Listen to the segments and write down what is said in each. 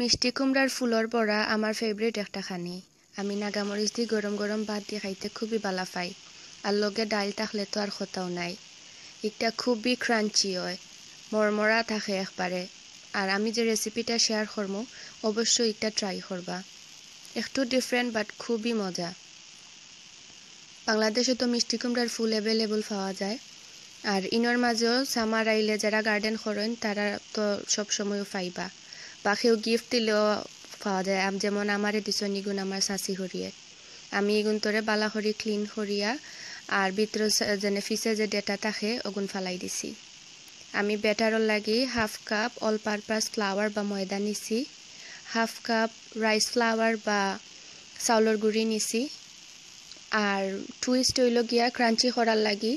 মিষ্টি কুমড়ার ফুলর বড়া আমার ফেভারিট একটা খানি। আমি নাগামরিচ দিয়ে গরম গরম ভাত দিয়ে খাইতে খুবই ভালো পাই আর লগে ডাল থাকলে তো আর খতাও নাই। এটা খুবই ক্রাঞ্চি হয় মরমরা থাকে একবারে আর আমি যে রেসিপিটা শেয়ার করব অবশ্যই এটা ট্রাই করবা একটু ডিফারেন্ট বাট খুবই মজা। বাংলাদেশে তো মিষ্টি কুমড়ার ফুল অ্যাভেলেবল পাওয়া যায় আর ইনর মাঝেও সামার আইলে যারা গার্ডেন করেন তারা তো সব সময়ও পাইবা। কেউ গিফট দিলেও পাওয়া যায়। যেমন আমারে দিছন ইগুন আমার শাশি হরিয়ে আমি ইগুন তোরে বালা হরি ক্লিন হরিয়া আর ভিতর যেনে ফিসে যে ডেটা থাকে ওগুন ফালাই দিছি। আমি বেটারর লাগি half cup all purpose flour বা ময়দা নিছি। হাফ কাপ রাইস ফ্লাওয়ার বা চাউলের গুড়ি নিছি। আর টুইস্ট হইল গিয়া ক্রাঞ্চি করার লাগি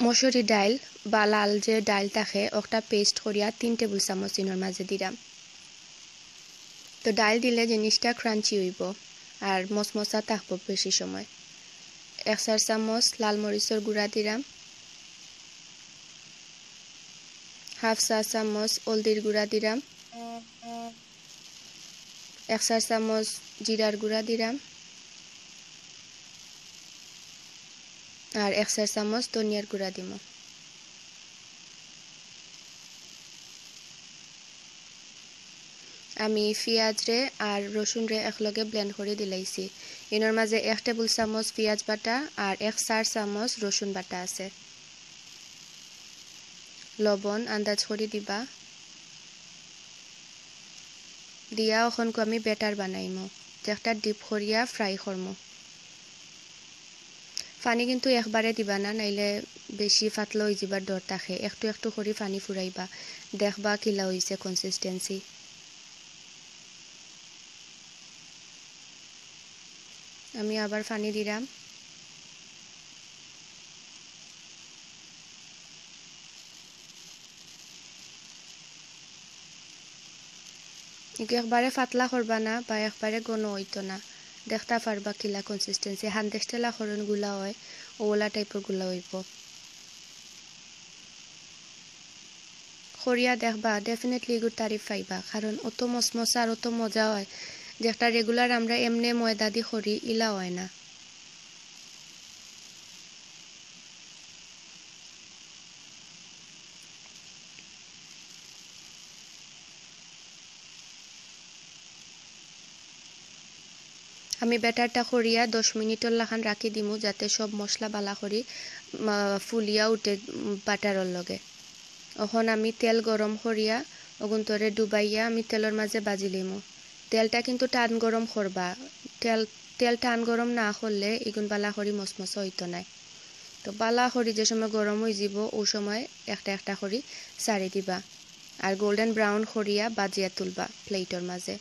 মসুরি ডাইল বা লাল যে ডাইল থাকে ওটা পেস্ট করিয়া তিন টেবিল চামচ চিনোর মাঝে দিলাম তো ডাইল দিলে জিনিসটা ক্রাঞ্চি হইব আর মশমশা থাকব বেশি সময়। এক চার চামচ লাল মরিচের গুঁড়া দিলাম হাফ চা চামচ হলদির গুঁড়া দিলাম এক চার চামচ জিরার গুঁড়া দিলাম আর এক চার চামচ ধনিয়ার গুঁড়া দিব। আমি পিঁয়াজ রে আর রসুন রে একলগে ব্লেন্ড করে দিলাইছি। এনার মাঝে এক টেবিল চামচ পিঁয়াজ বাটা আর এক চার চামচ রসুন বাটা আছে। লবণ আন্দাজ করে দিবা। দিয়া ওখনকো আমি বেটার বানাইমো। একটা ডিপ করিয়া ফ্রাই করমো পানি কিন্তু একবারে দিবা না, নাইলে বেশি ফাতলা হয়ে যাবার ডর থাকে। একটু একটু করে পানি ফুরাইবা দেখবা কিলা হয়েছে কনসিস্টেন্সি আমি আবার পানি দিলাম একবারে ফাতলা করবা না বা একবারে গণ হইতো না। দেখতে পারবা কিলা কনসিস্টেন্সি হান্দেস্টেলা খরণগুলা হয় ওলা টাইপেরগুলা হইব। খরিয়া দেখবা ডেফিনেটলি এগুলো তারিফ পাইবা কারণ অত মসমসা আর অত মজা হয়। যেটা রেগুলার আমরা এমনি ময়দা দি খরি ইলা হয় না। আমি ব্যাটারটা করিয়া দশ মিনিটর লাখান রাখি দিমু যাতে সব মশলা বালা করি ফুলিয়া উঠে বাটারর লগে। এখন আমি তেল গরম করিয়া অগুন্তরে ডুবাইয়া আমি তেলের মাঝে বাজি লিমু। তেলটা কিন্তু টান গরম করবা তেল তেল টান গরম না করলে এগুন বালা করি মসমস হইতো নাই। তো বালা করি যে সময় গরম হয়ে যাব, ও সময় একটা একটা করি সারি দিবা। আর গোল্ডেন ব্রাউন করিয়া বাজিয়া তুলবা প্লেটের মাঝে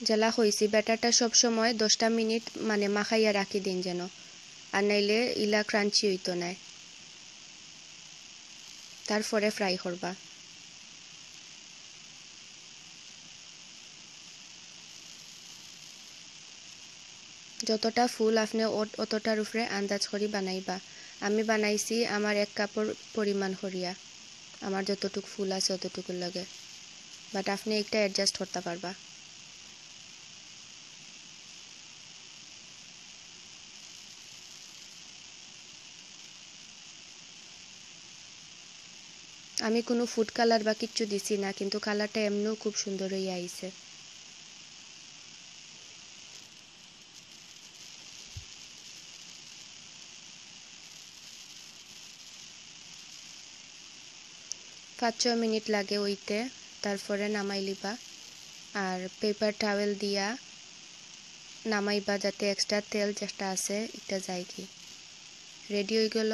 জেলা হয়েছি ব্যাটারটা সব সময় দশটা মিনিট মানে মাখাইয়া রাখি দিন যেন, আর নাইলে ইলা ক্রাঞ্চি হইতো নাই তারপরে ফ্রাই করবা। যতটা ফুল আপনি অতটার উপরে আন্দাজ করি বানাইবা। আমি বানাইছি আমার এক কাপড় পরিমাণ করিয়া, আমার যতটুক ফুল আছে অতটুকুর লগে। বাট আপনি একটা অ্যাডজাস্ট করতে পারবা। আমি কোনো ফুড কালার বা কিচ্ছু দিছি না, কিন্তু কালারটা এমনিও খুব সুন্দর হয়ে আইছে। পাঁচ ছ মিনিট লাগে ওইতে, তারপরে নামাই লিবা। আর পেপার টাওয়েল দিয়া নামাইবা যাতে এক্সট্রা তেল যেটা আছে, এটা যায় কি রেডি হয়ে গেল